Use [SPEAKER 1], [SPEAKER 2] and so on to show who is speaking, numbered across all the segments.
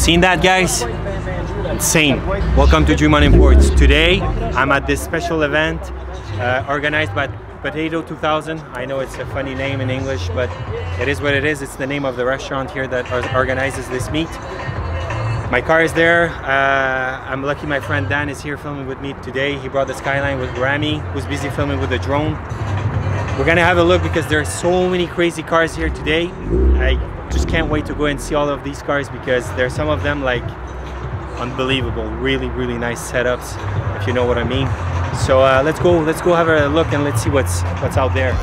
[SPEAKER 1] seen that, guys? Insane. Welcome to on Imports. Today, I'm at this special event uh, organized by Patates 2000. I know it's a funny name in English, but it is what it is. It's the name of the restaurant here that organizes this meet. My car is there. Uh, I'm lucky my friend Dan is here filming with me today. He brought the Skyline with Rami, who's busy filming with the drone. We're gonna have a look because there are so many crazy cars here today. I just can't wait to go and see all of these cars because there's some of them like unbelievable really really nice setups if you know what I mean so uh, let's go let's go have a look and let's see what's what's out there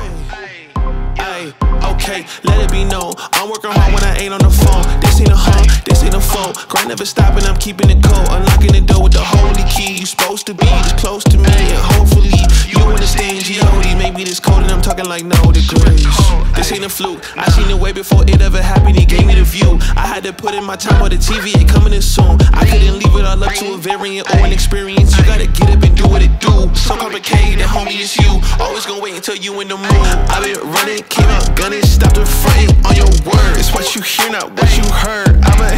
[SPEAKER 1] okay, let it be known. I'm working hard when I ain't on the phone. This ain't a home, this ain't a phone. Grind never stopping, I'm keeping it cold. Unlocking the door with the holy key. You supposed to be this close to me, Ain't a fluke. I seen it way before it ever happened. He gave me the view. I had to put in my time on the TV. It coming in soon. I couldn't leave it all up to a variant or an experience. You gotta get up and do what it do. So complicated, homie, it's you. Always gonna wait until you in the mood. i been running, came out gunning, stop the fronting on your word. It's what you hear, not what you heard. I'ma hate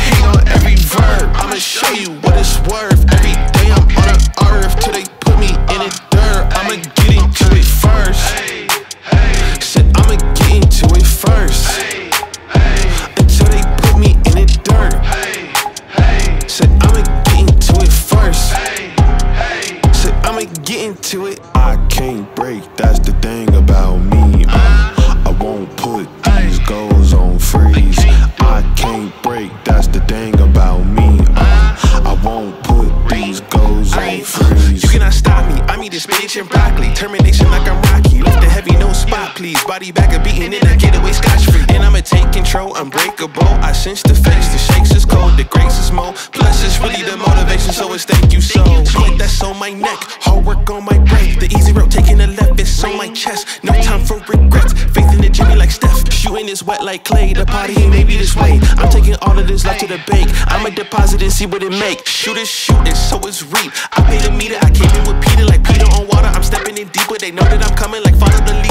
[SPEAKER 1] control, unbreakable. I sense the face, the shakes is cold, the grace is more. Plus, it's really the motivation, so it's thank you so. Sweat that's on my neck, hard work on my brain. The easy road taking the left, it's on my chest. No time for regrets. Faith in the Jimmy like Steph. Shooting is wet like clay. The party maybe this way. I'm taking all of this love to the bank. I'ma deposit and see what it make. Shoot is shooting, so it's reap. I paid a meter, I came in with Peter like Peter on water. I'm stepping in deeper. They know that I'm coming like follow the leader.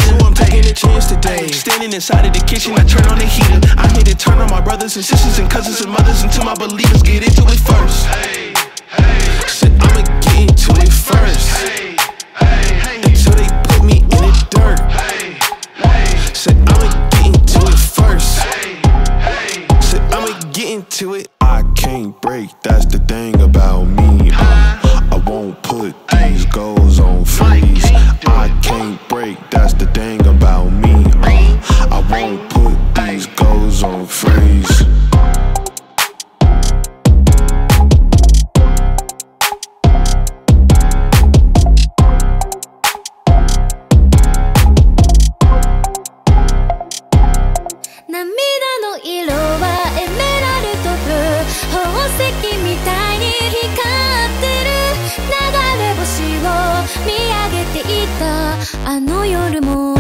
[SPEAKER 1] A chance today. Standing inside of the kitchen, I turn on the heater. I'm here to turn on my brothers and sisters and cousins and mothers until my believers get into it first. Said I'ma get into it first. Until
[SPEAKER 2] 石みたいに光ってる。流れ星を見上げていた。あの夜も。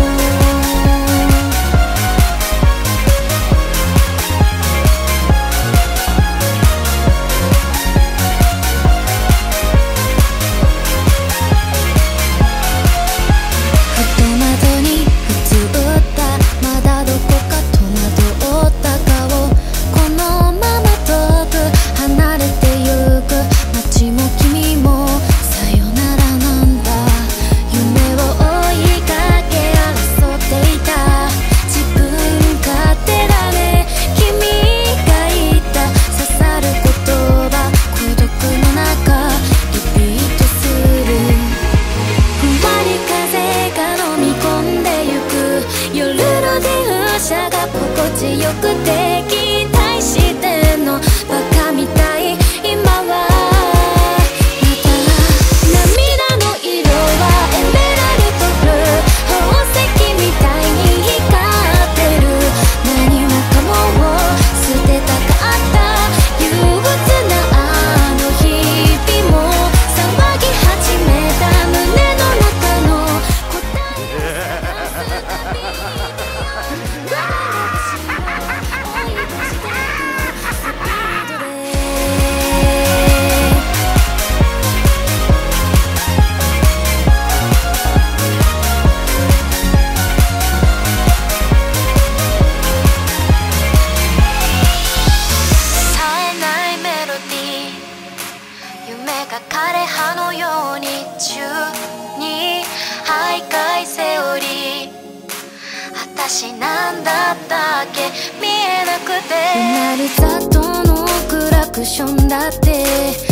[SPEAKER 2] クションだって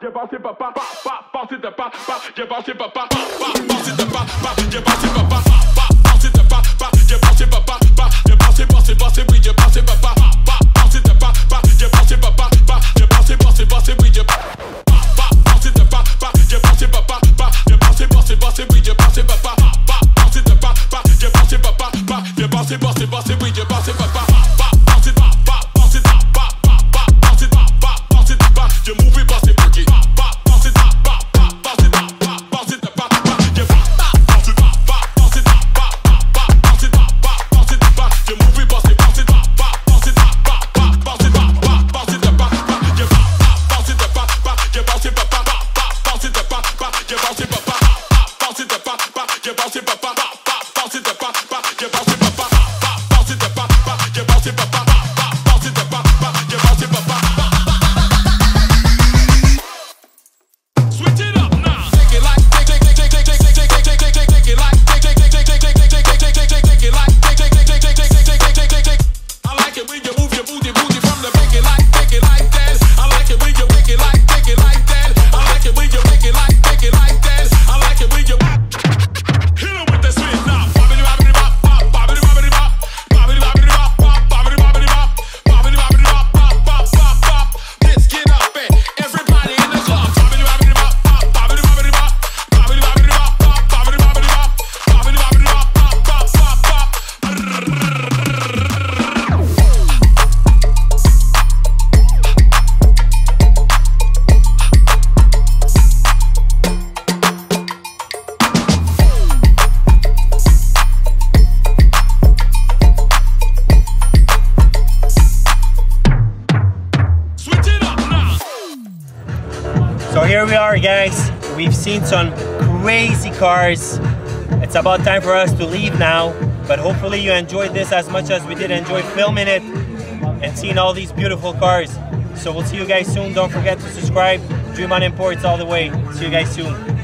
[SPEAKER 3] j'ai passé papa, papa, passé de pas, pas, j'ai passé papa, papa,
[SPEAKER 4] passé de pas, pas, j'ai papa. seen some crazy cars. It's about time for us to leave now, but hopefully you enjoyed this as much as we did enjoy filming it and seeing all these beautiful cars. So we'll see you guys soon. Don't forget to subscribe. Dream on Imports all the way. See you guys soon.